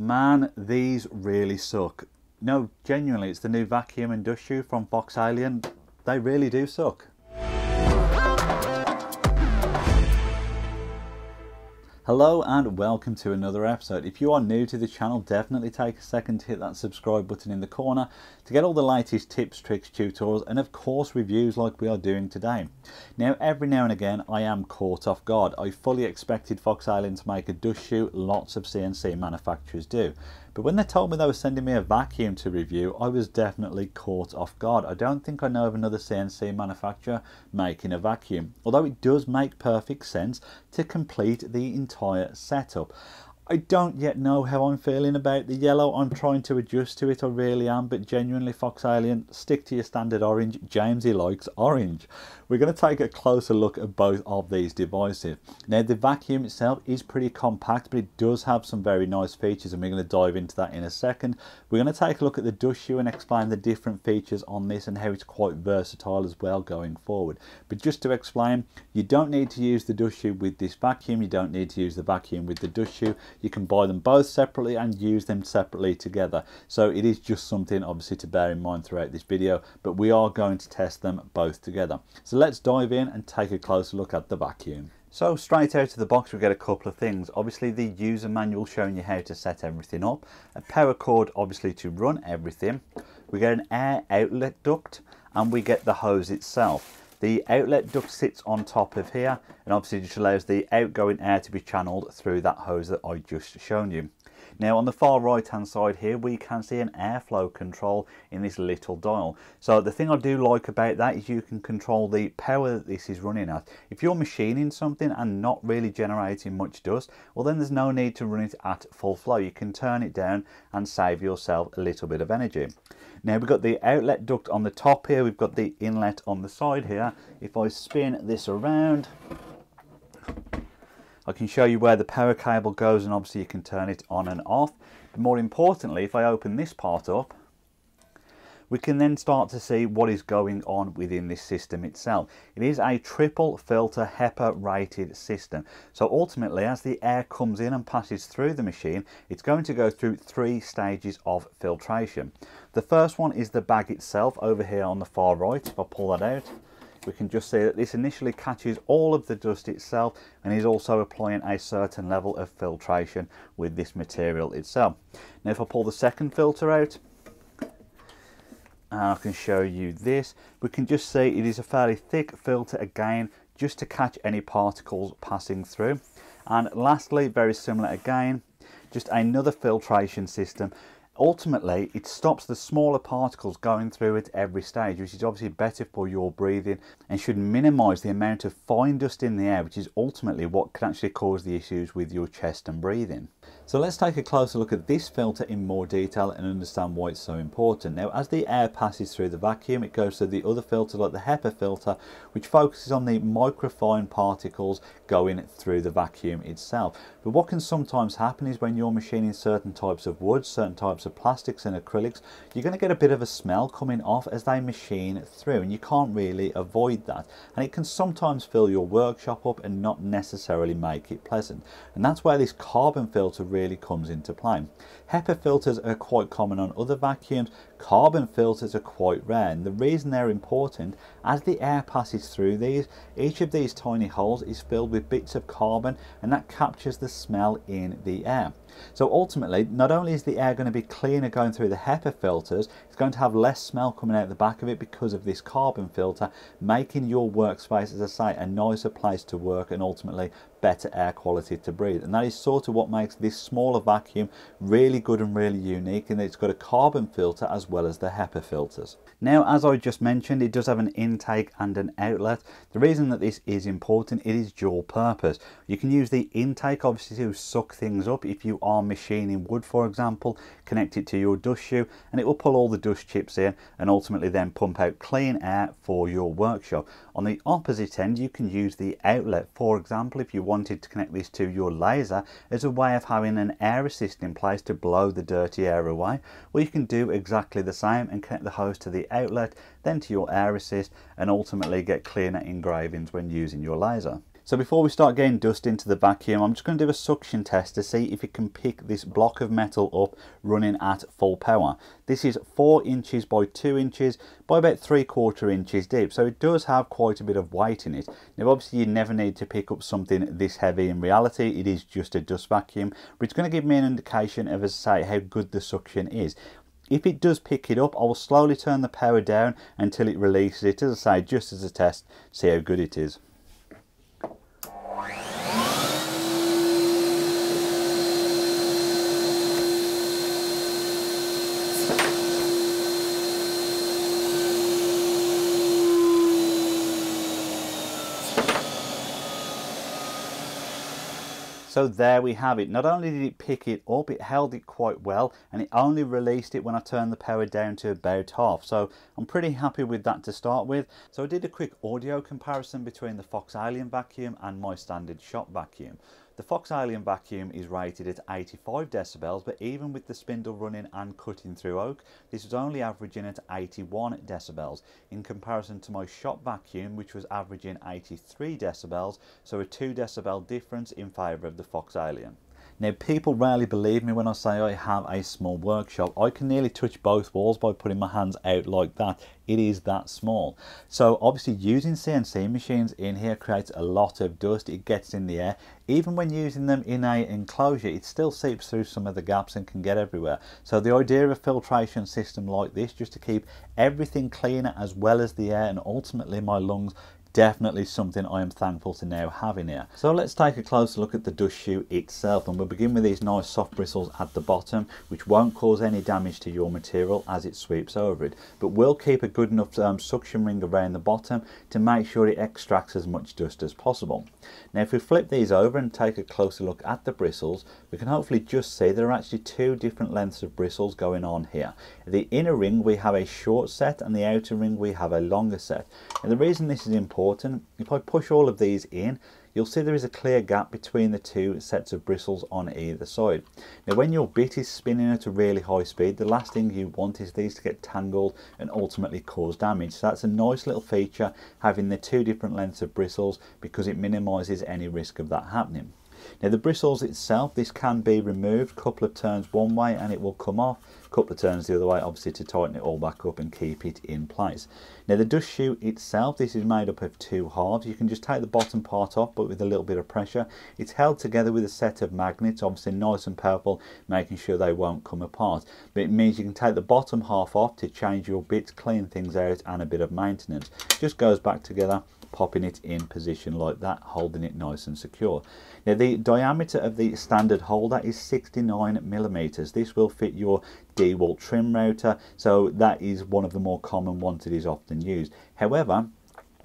Man, these really suck. No, genuinely, it's the new vacuum and dust shoe from Fox Alien. They really do suck. Hello and welcome to another episode. If you are new to the channel, definitely take a second to hit that subscribe button in the corner to get all the latest tips, tricks, tutorials, and of course reviews like we are doing today. Now, every now and again, I am caught off guard. I fully expected Fox Alien to make a dust shoe, lots of CNC manufacturers do. But when they told me they were sending me a vacuum to review, I was definitely caught off guard. I don't think I know of another CNC manufacturer making a vacuum, although it does make perfect sense to complete the entire setup. I don't yet know how I'm feeling about the yellow. I'm trying to adjust to it, I really am, but genuinely Fox Alien, stick to your standard orange. Jamesy likes orange. We're going to take a closer look at both of these devices. Now the vacuum itself is pretty compact, but it does have some very nice features and we're going to dive into that in a second. We're going to take a look at the dust shoe and explain the different features on this and how it's quite versatile as well going forward. But just to explain, you don't need to use the dust shoe with this vacuum, you don't need to use the vacuum with the dust shoe you can buy them both separately and use them separately together. So it is just something obviously to bear in mind throughout this video, but we are going to test them both together. So let's dive in and take a closer look at the vacuum. So straight out of the box we get a couple of things. Obviously the user manual showing you how to set everything up. A power cord obviously to run everything. We get an air outlet duct and we get the hose itself. The outlet duct sits on top of here and obviously just allows the outgoing air to be channeled through that hose that I just shown you. Now on the far right hand side here we can see an airflow control in this little dial. So the thing I do like about that is you can control the power that this is running at. If you're machining something and not really generating much dust, well then there's no need to run it at full flow. You can turn it down and save yourself a little bit of energy. Now we've got the outlet duct on the top here, we've got the inlet on the side here. If I spin this around, I can show you where the power cable goes and obviously you can turn it on and off. But more importantly, if I open this part up, we can then start to see what is going on within this system itself. It is a triple filter HEPA rated system. So ultimately as the air comes in and passes through the machine, it's going to go through three stages of filtration. The first one is the bag itself over here on the far right. If I pull that out, we can just see that this initially catches all of the dust itself and is also applying a certain level of filtration with this material itself. Now if I pull the second filter out, and I can show you this. We can just see it is a fairly thick filter again, just to catch any particles passing through. And lastly, very similar again, just another filtration system ultimately it stops the smaller particles going through at every stage which is obviously better for your breathing and should minimize the amount of fine dust in the air which is ultimately what can actually cause the issues with your chest and breathing. So let's take a closer look at this filter in more detail and understand why it's so important. Now as the air passes through the vacuum it goes to the other filter like the HEPA filter which focuses on the microfine particles going through the vacuum itself. But what can sometimes happen is when you're machining certain types of wood, certain types of plastics and acrylics, you're going to get a bit of a smell coming off as they machine through and you can't really avoid that. And it can sometimes fill your workshop up and not necessarily make it pleasant. And that's where this carbon filter comes into play. HEPA filters are quite common on other vacuums, carbon filters are quite rare and the reason they're important, as the air passes through these, each of these tiny holes is filled with bits of carbon and that captures the smell in the air. So ultimately, not only is the air going to be cleaner going through the HEPA filters, it's going to have less smell coming out the back of it because of this carbon filter, making your workspace, as I say, a nicer place to work and ultimately better air quality to breathe. And that is sort of what makes this smaller vacuum really good and really unique in that it's got a carbon filter as well as the HEPA filters. Now, as I just mentioned, it does have an intake and an outlet. The reason that this is important, it is dual purpose. You can use the intake obviously to suck things up if you are machining wood, for example, connect it to your dust shoe and it will pull all the dust chips in and ultimately then pump out clean air for your workshop. On the opposite end, you can use the outlet. For example, if you wanted to connect this to your laser as a way of having an air assist in place to blow the dirty air away, well, you can do exactly the same and connect the hose to the outlet, then to your air assist, and ultimately get cleaner engravings when using your laser. So before we start getting dust into the vacuum, I'm just going to do a suction test to see if it can pick this block of metal up running at full power. This is 4 inches by 2 inches by about 3 quarter inches deep, so it does have quite a bit of weight in it. Now obviously you never need to pick up something this heavy in reality, it is just a dust vacuum, but it's going to give me an indication of, as I say, how good the suction is. If it does pick it up, I will slowly turn the power down until it releases it, as I say, just as a test, see how good it is. Thank you. So there we have it. Not only did it pick it up, it held it quite well and it only released it when I turned the power down to about half. So I'm pretty happy with that to start with. So I did a quick audio comparison between the Fox Alien vacuum and my standard shop vacuum. The Fox Alien vacuum is rated at 85 decibels, but even with the spindle running and cutting through oak, this was only averaging at 81 decibels in comparison to my shop vacuum, which was averaging 83 decibels, so a 2 decibel difference in favour of the Fox Alien. Now people rarely believe me when I say I have a small workshop. I can nearly touch both walls by putting my hands out like that. It is that small. So obviously using CNC machines in here creates a lot of dust. It gets in the air. Even when using them in a enclosure, it still seeps through some of the gaps and can get everywhere. So the idea of a filtration system like this, just to keep everything cleaner as well as the air and ultimately my lungs definitely something I am thankful to now have in here. So let's take a closer look at the dust chute itself and we'll begin with these nice soft bristles at the bottom which won't cause any damage to your material as it sweeps over it but will keep a good enough um, suction ring around the bottom to make sure it extracts as much dust as possible. Now if we flip these over and take a closer look at the bristles we can hopefully just see there are actually two different lengths of bristles going on here. The inner ring we have a short set and the outer ring we have a longer set. And the reason this is important. If I push all of these in, you'll see there is a clear gap between the two sets of bristles on either side. Now when your bit is spinning at a really high speed, the last thing you want is these to get tangled and ultimately cause damage. So that's a nice little feature having the two different lengths of bristles because it minimises any risk of that happening. Now the bristles itself, this can be removed, a couple of turns one way and it will come off, a couple of turns the other way obviously to tighten it all back up and keep it in place. Now the dust chute itself, this is made up of two halves. You can just take the bottom part off but with a little bit of pressure. It's held together with a set of magnets, obviously nice and powerful, making sure they won't come apart. But it means you can take the bottom half off to change your bits, clean things out and a bit of maintenance. Just goes back together popping it in position like that, holding it nice and secure. Now the diameter of the standard holder is 69 millimeters. This will fit your DeWalt trim router, so that is one of the more common ones that is often used. However,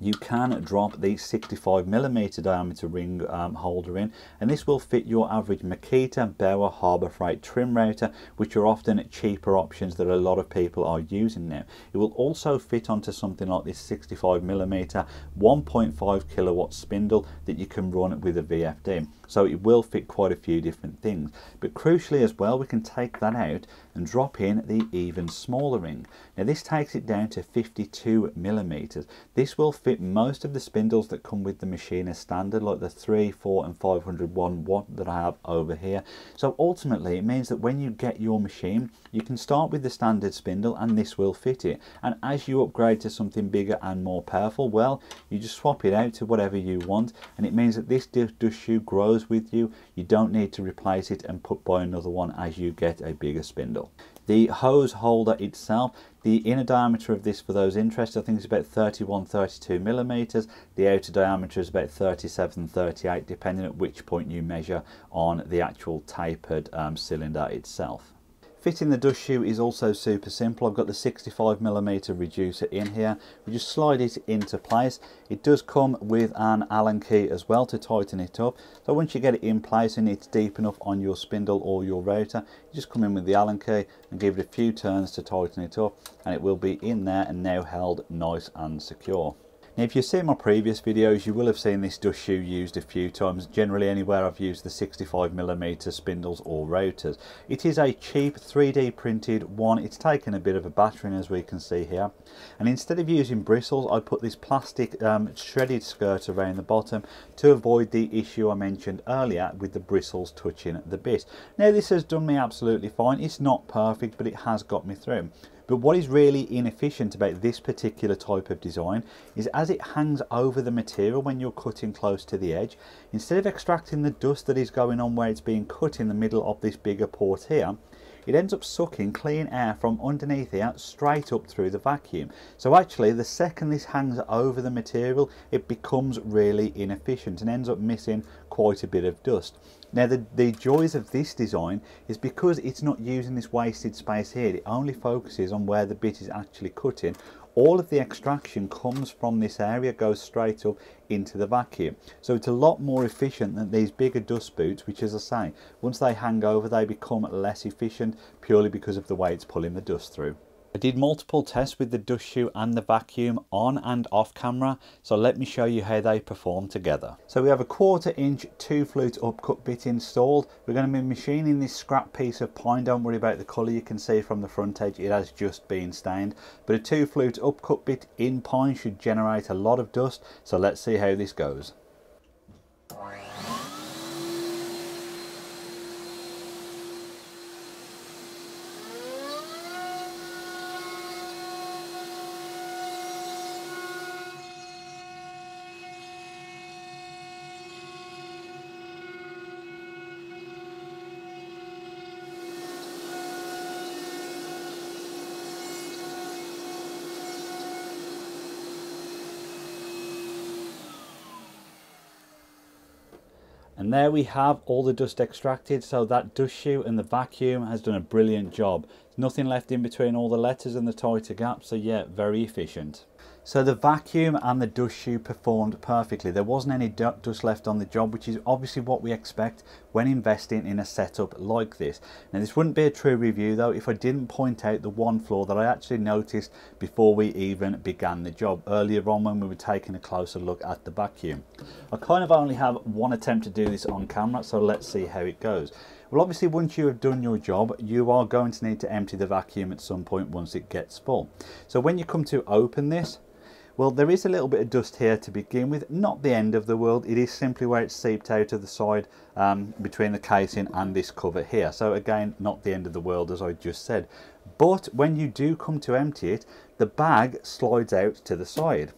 you can drop the 65 millimeter diameter ring um, holder in and this will fit your average Makita, Bauer, Harbor Freight trim router which are often cheaper options that a lot of people are using now. It will also fit onto something like this 65 millimeter 1.5 kilowatt spindle that you can run with a VFD. So it will fit quite a few different things. But crucially as well, we can take that out and drop in the even smaller ring. Now this takes it down to 52 millimeters. This will fit most of the spindles that come with the machine as standard, like the 3, 4 and 501 watt that I have over here. So ultimately it means that when you get your machine, you can start with the standard spindle and this will fit it. And as you upgrade to something bigger and more powerful, well, you just swap it out to whatever you want. And it means that this dust chute grows with you. You don't need to replace it and put by another one as you get a bigger spindle. The hose holder itself, the inner diameter of this for those interested, I think is about 31, 32 millimeters. The outer diameter is about 37, 38, depending at which point you measure on the actual tapered um, cylinder itself. Fitting the dust chute is also super simple. I've got the 65mm reducer in here. We just slide it into place. It does come with an Allen key as well to tighten it up. So once you get it in place and it's deep enough on your spindle or your router, you just come in with the Allen key and give it a few turns to tighten it up and it will be in there and now held nice and secure. Now if you've seen my previous videos you will have seen this dust shoe used a few times, generally anywhere I've used the 65mm spindles or routers. It is a cheap 3D printed one, it's taken a bit of a battering as we can see here and instead of using bristles I put this plastic um, shredded skirt around the bottom to avoid the issue I mentioned earlier with the bristles touching the bit. Now this has done me absolutely fine, it's not perfect but it has got me through. But what is really inefficient about this particular type of design is as it hangs over the material when you're cutting close to the edge, instead of extracting the dust that is going on where it's being cut in the middle of this bigger port here, it ends up sucking clean air from underneath here straight up through the vacuum. So actually the second this hangs over the material it becomes really inefficient and ends up missing quite a bit of dust. Now the, the joys of this design is because it's not using this wasted space here, it only focuses on where the bit is actually cutting. All of the extraction comes from this area, goes straight up into the vacuum. So it's a lot more efficient than these bigger dust boots, which as I say, once they hang over, they become less efficient purely because of the way it's pulling the dust through. I did multiple tests with the dust shoe and the vacuum on and off camera so let me show you how they perform together. So we have a quarter inch two flute upcut bit installed. We're going to be machining this scrap piece of pine. Don't worry about the colour you can see from the front edge it has just been stained but a two flute upcut bit in pine should generate a lot of dust so let's see how this goes. And there we have all the dust extracted. So that dust shoe and the vacuum has done a brilliant job. Nothing left in between all the letters and the tighter gaps. So yeah, very efficient. So the vacuum and the dust shoe performed perfectly. There wasn't any dust left on the job, which is obviously what we expect when investing in a setup like this. Now this wouldn't be a true review though if I didn't point out the one flaw that I actually noticed before we even began the job earlier on when we were taking a closer look at the vacuum. I kind of only have one attempt to do this on camera, so let's see how it goes. Well, obviously, once you have done your job, you are going to need to empty the vacuum at some point once it gets full. So when you come to open this, well, there is a little bit of dust here to begin with, not the end of the world, it is simply where it's seeped out of the side um, between the casing and this cover here. So again, not the end of the world as I just said. But when you do come to empty it, the bag slides out to the side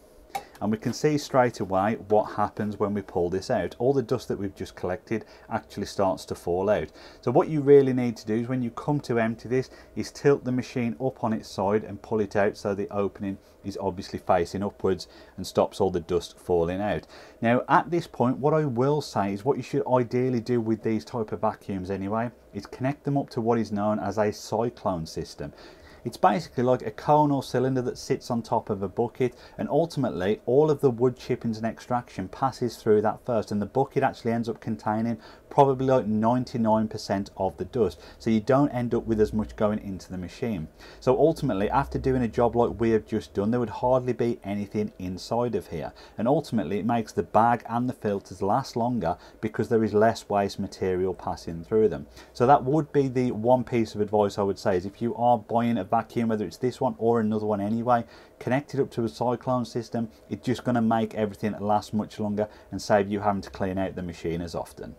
and we can see straight away what happens when we pull this out. All the dust that we've just collected actually starts to fall out. So what you really need to do is when you come to empty this is tilt the machine up on its side and pull it out so the opening is obviously facing upwards and stops all the dust falling out. Now at this point what I will say is what you should ideally do with these type of vacuums anyway is connect them up to what is known as a cyclone system. It's basically like a cone or cylinder that sits on top of a bucket and ultimately all of the wood chippings and extraction passes through that first and the bucket actually ends up containing probably like 99% of the dust so you don't end up with as much going into the machine. So ultimately after doing a job like we have just done there would hardly be anything inside of here and ultimately it makes the bag and the filters last longer because there is less waste material passing through them. So that would be the one piece of advice I would say is if you are buying a vacuum whether it's this one or another one anyway connect it up to a cyclone system it's just going to make everything last much longer and save you having to clean out the machine as often.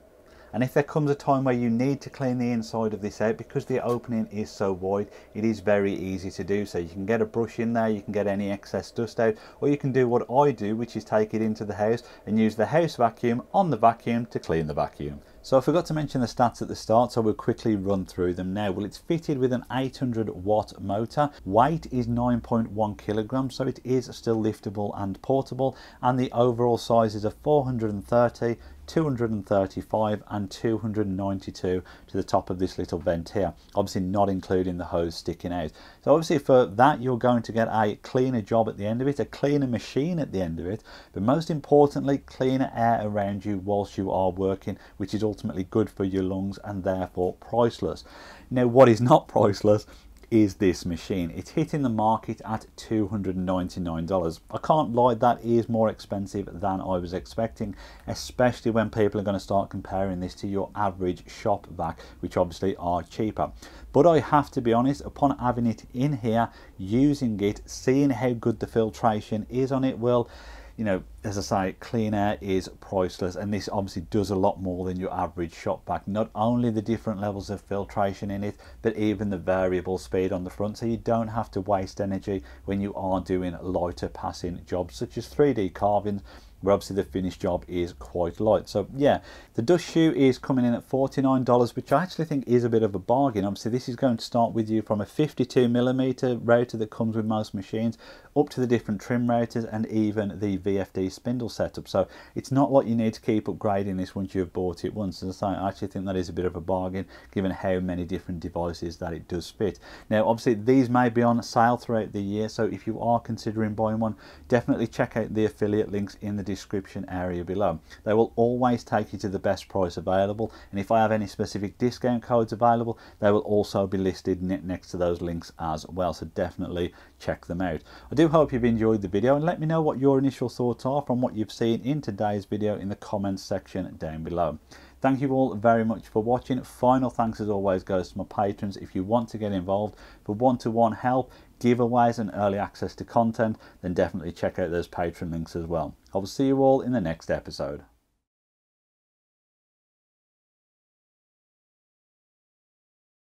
And if there comes a time where you need to clean the inside of this out, because the opening is so wide, it is very easy to do so. You can get a brush in there, you can get any excess dust out, or you can do what I do, which is take it into the house and use the house vacuum on the vacuum to clean the vacuum. So I forgot to mention the stats at the start, so we'll quickly run through them now. Well, it's fitted with an 800 watt motor. Weight is 9.1 kilograms, so it is still liftable and portable. And the overall size is a 430 235 and 292 to the top of this little vent here obviously not including the hose sticking out. So obviously for that you're going to get a cleaner job at the end of it a cleaner machine at the end of it but most importantly cleaner air around you whilst you are working which is ultimately good for your lungs and therefore priceless. Now what is not priceless is this machine. It's hitting the market at $299. I can't lie, that is more expensive than I was expecting, especially when people are going to start comparing this to your average shop vac, which obviously are cheaper. But I have to be honest, upon having it in here, using it, seeing how good the filtration is on it, well, you know, as I say, clean air is priceless, and this obviously does a lot more than your average shop vac. Not only the different levels of filtration in it, but even the variable speed on the front, so you don't have to waste energy when you are doing lighter passing jobs such as 3D carving where obviously the finished job is quite light. So yeah, the dust shoe is coming in at $49, which I actually think is a bit of a bargain. Obviously this is going to start with you from a 52 millimeter router that comes with most machines up to the different trim routers and even the VFD spindle setup. So it's not like you need to keep upgrading this once you've bought it once. As I actually think that is a bit of a bargain given how many different devices that it does fit. Now obviously these may be on sale throughout the year, so if you are considering buying one, definitely check out the affiliate links in the description area below. They will always take you to the best price available and if I have any specific discount codes available they will also be listed next to those links as well so definitely check them out. I do hope you've enjoyed the video and let me know what your initial thoughts are from what you've seen in today's video in the comments section down below. Thank you all very much for watching. Final thanks as always goes to my patrons. If you want to get involved for one-to-one -one help, giveaways and early access to content, then definitely check out those patron links as well. I will see you all in the next episode.